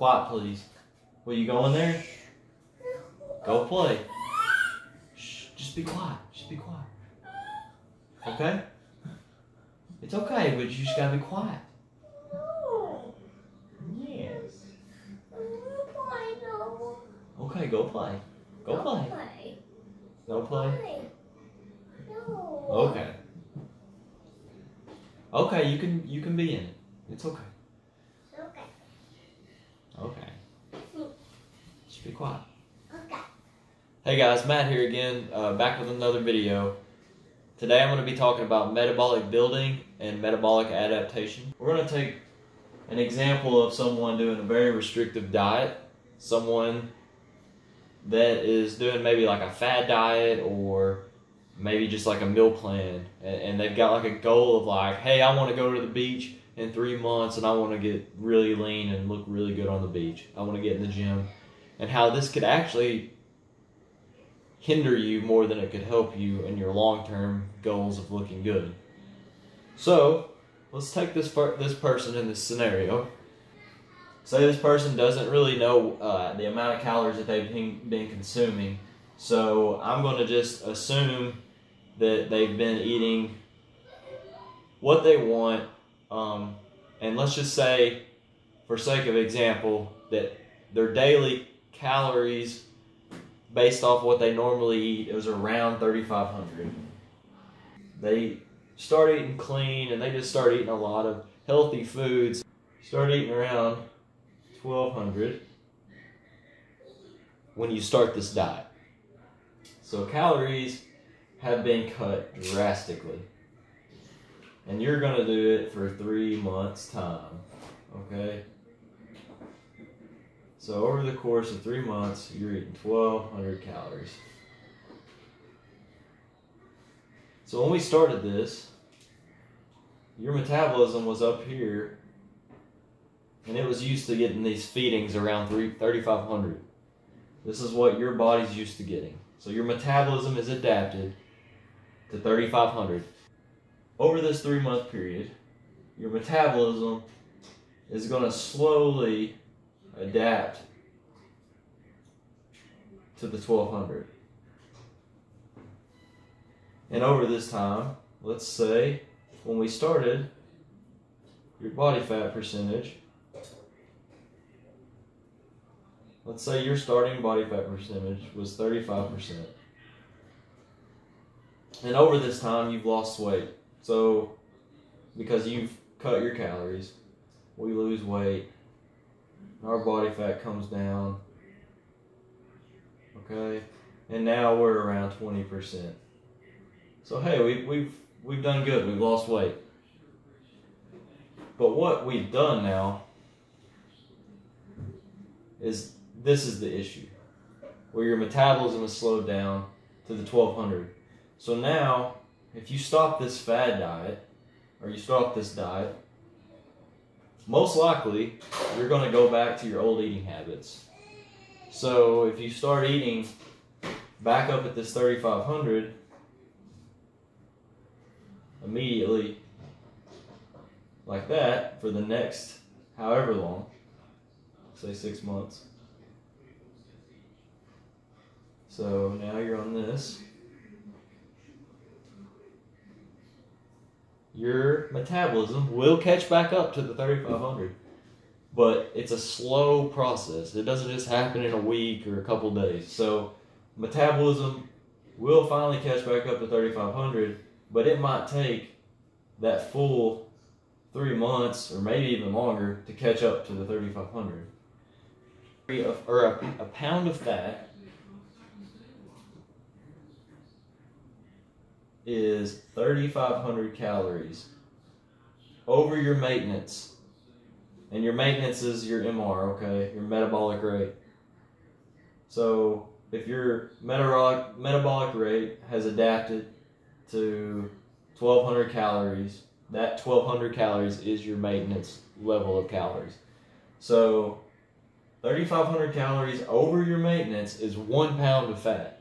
Quiet, please. Will you go in there? Go play. Shh, just be quiet. Just be quiet. Okay? It's okay, but you just gotta be quiet. Yes. Okay, go play. Go play. No play. No. Okay. Okay, you can you can be in it. It's okay. Okay. Just be quiet. Hey guys, Matt here again, uh, back with another video. Today I'm going to be talking about metabolic building and metabolic adaptation. We're going to take an example of someone doing a very restrictive diet, someone that is doing maybe like a fad diet or maybe just like a meal plan, and, and they've got like a goal of like, hey, I want to go to the beach in three months and I want to get really lean and look really good on the beach. I want to get in the gym. And how this could actually hinder you more than it could help you in your long term goals of looking good. So, let's take this, this person in this scenario. Say this person doesn't really know uh, the amount of calories that they've been consuming. So, I'm going to just assume that they've been eating what they want um, and let's just say, for sake of example, that their daily calories based off what they normally eat it was around 3,500. They start eating clean and they just start eating a lot of healthy foods. Start eating around 1,200 when you start this diet. So calories have been cut drastically and you're going to do it for three months' time. Okay? So, over the course of three months, you're eating 1,200 calories. So, when we started this, your metabolism was up here, and it was used to getting these feedings around 3,500. This is what your body's used to getting. So, your metabolism is adapted to 3,500 over this three month period, your metabolism is going to slowly adapt to the 1200. And over this time, let's say when we started, your body fat percentage, let's say your starting body fat percentage was 35%. And over this time, you've lost weight. So, because you've cut your calories, we lose weight, our body fat comes down. Okay, and now we're around twenty percent. So hey, we, we've we've done good. We've lost weight. But what we've done now is this is the issue, where your metabolism is slowed down to the twelve hundred. So now if you stop this fad diet, or you stop this diet, most likely you're going to go back to your old eating habits. So if you start eating back up at this 3500 immediately like that for the next however long, say six months. So now you're on this. Your metabolism will catch back up to the 3500 but it's a slow process. It doesn't just happen in a week or a couple days. So metabolism will finally catch back up to 3500 but it might take that full three months or maybe even longer to catch up to the 3500 or a, a pound of fat is 3,500 calories over your maintenance. And your maintenance is your MR, okay? Your metabolic rate. So if your metabolic, metabolic rate has adapted to 1,200 calories, that 1,200 calories is your maintenance level of calories. So 3,500 calories over your maintenance is one pound of fat.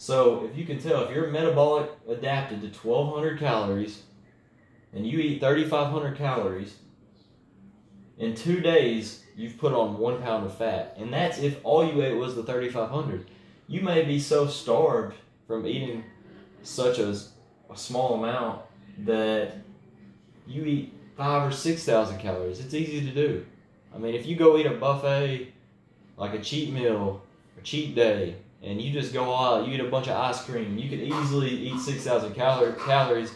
So if you can tell, if you're metabolic adapted to 1,200 calories and you eat 3,500 calories, In two days, you've put on one pound of fat, and that's if all you ate was the 3,500. You may be so starved from eating such a, a small amount that you eat five or six thousand calories. It's easy to do. I mean, if you go eat a buffet, like a cheat meal, a cheat day, and you just go out, you eat a bunch of ice cream, you could easily eat six thousand calories,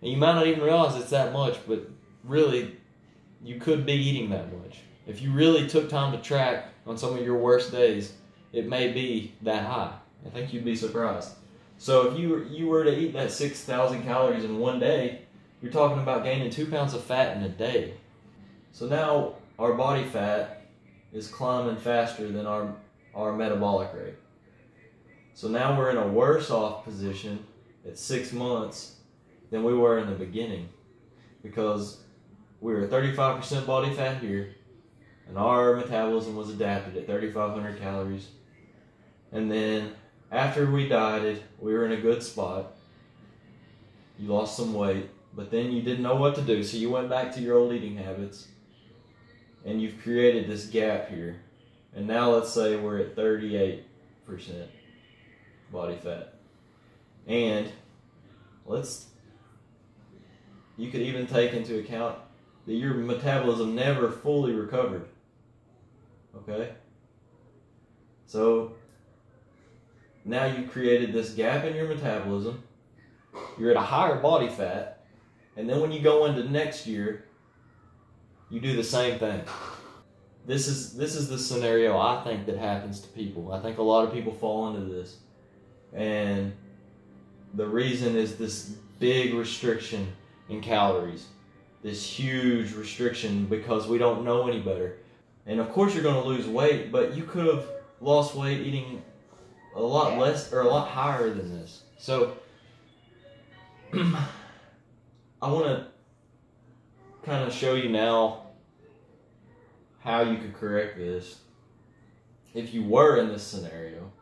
and you might not even realize it's that much, but really, you could be eating that much. If you really took time to track on some of your worst days, it may be that high. I think you'd be surprised. So if you you were to eat that six thousand calories in one day, you're talking about gaining two pounds of fat in a day. So now our body fat is climbing faster than our our metabolic rate. So now we're in a worse off position at six months than we were in the beginning because we were 35% body fat here and our metabolism was adapted at 3,500 calories. And then after we dieted, we were in a good spot. You lost some weight, but then you didn't know what to do, so you went back to your old eating habits. And you've created this gap here. And now let's say we're at 38% body fat. And let's you could even take into account that your metabolism never fully recovered. Okay? So now you've created this gap in your metabolism. You're at a higher body fat. And then when you go into next year, you do the same thing. This is this is the scenario I think that happens to people. I think a lot of people fall into this. The reason is this big restriction in calories. This huge restriction because we don't know any better. And of course, you're going to lose weight, but you could have lost weight eating a lot less or a lot higher than this. So, I want to kind of show you now how you could correct this if you were in this scenario.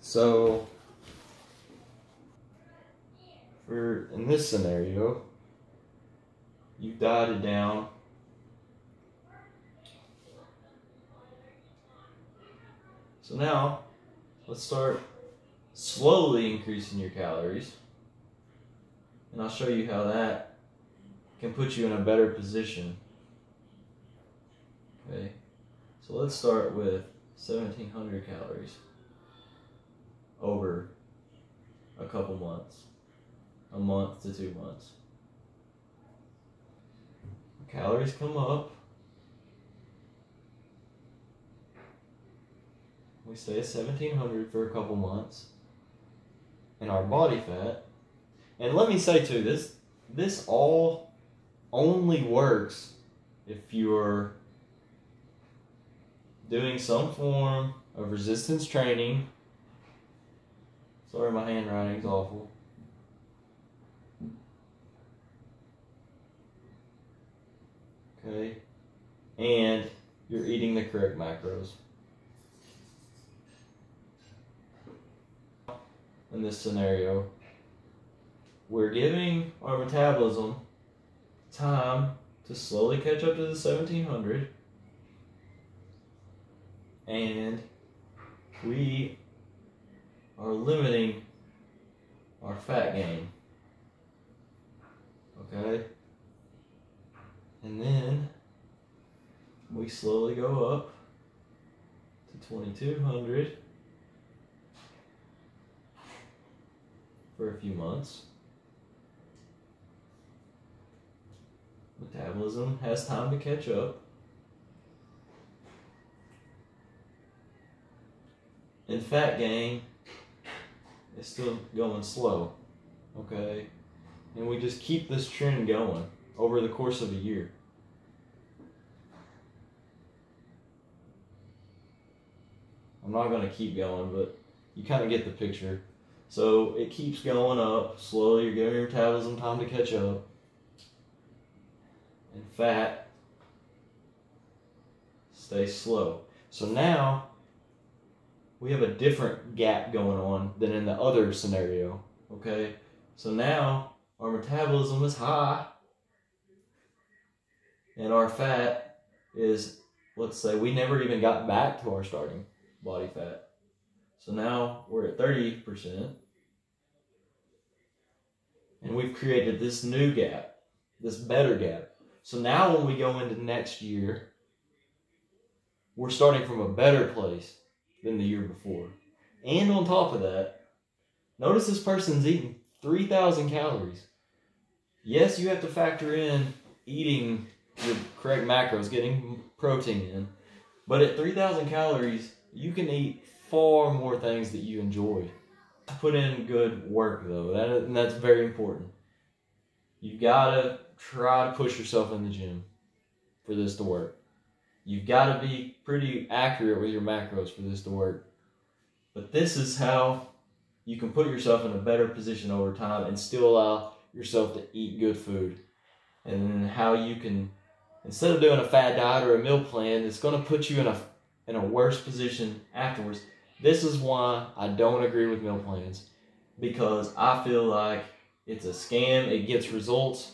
So, for in this scenario, you dotted down So now, let's start slowly increasing your calories. And I'll show you how that can put you in a better position. Okay, so let's start with 1700 calories over a couple months, a month to two months. Calories come up. we stay at 1700 for a couple months and our body fat and let me say too this this all only works if you're doing some form of resistance training sorry my handwriting's awful okay and you're eating the correct macros in this scenario, we're giving our metabolism time to slowly catch up to the 1700 and we are limiting our fat gain. Okay? And then we slowly go up to 2200 for a few months. Metabolism has time to catch up. And fat gain is still going slow. Okay? And we just keep this trend going over the course of a year. I'm not going to keep going, but you kind of get the picture. So it keeps going up slowly. You're giving your metabolism time to catch up. And fat stays slow. So now we have a different gap going on than in the other scenario. Okay? So now our metabolism is high. And our fat is, let's say, we never even got back to our starting body fat. So now we're at 30%. And we've created this new gap, this better gap. So now when we go into next year, we're starting from a better place than the year before. And on top of that, notice this person's eating 3,000 calories. Yes, you have to factor in eating your correct macros, getting protein in. But at 3,000 calories, you can eat far more things that you enjoy. Put in good work though, that, and that's very important. You gotta try to push yourself in the gym for this to work. You've got to be pretty accurate with your macros for this to work. But this is how you can put yourself in a better position over time and still allow yourself to eat good food. And how you can, instead of doing a fad diet or a meal plan, it's going to put you in a in a worse position afterwards. This is why I don't agree with meal plans because I feel like it's a scam. It gets results,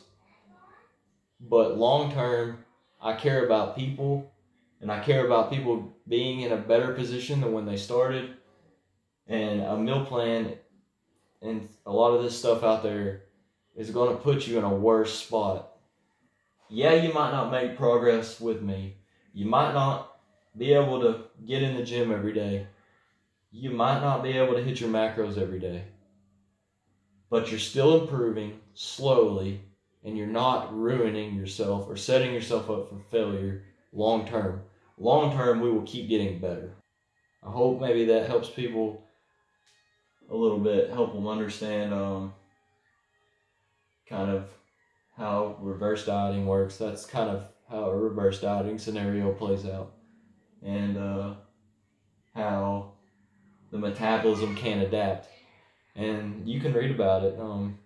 but long term, I care about people and I care about people being in a better position than when they started. And a meal plan and a lot of this stuff out there is going to put you in a worse spot. Yeah, you might not make progress with me. You might not be able to get in the gym every day. You might not be able to hit your macros every day. But you're still improving slowly and you're not ruining yourself or setting yourself up for failure long term. Long term, we will keep getting better. I hope maybe that helps people a little bit, help them understand um, kind of how reverse dieting works. That's kind of how a reverse dieting scenario plays out, and uh, how the metabolism can adapt. And you can read about it. Um,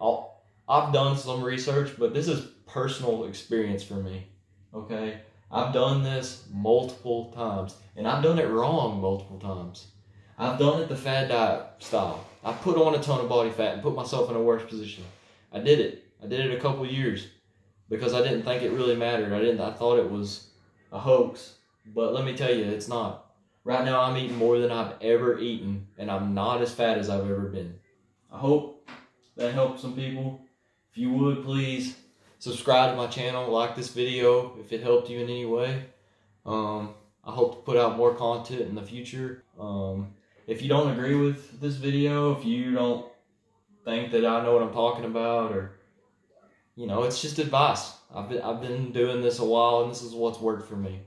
I'll, I've done some research, but this is personal experience for me. Okay, I've done this multiple times, and I've done it wrong multiple times. I've done it the fad diet style. I put on a ton of body fat and put myself in a worse position. I did it. I did it a couple years because I didn't think it really mattered. I didn't. I thought it was a hoax, but let me tell you, it's not. Right now, I'm eating more than I've ever eaten, and I'm not as fat as I've ever been. I hope that helped some people. If you would, please subscribe to my channel, like this video if it helped you in any way. Um, I hope to put out more content in the future. Um, if you don't agree with this video, if you don't think that I know what I'm talking about, or you know, it's just advice. I've been I've been doing this a while, and this is what's worked for me.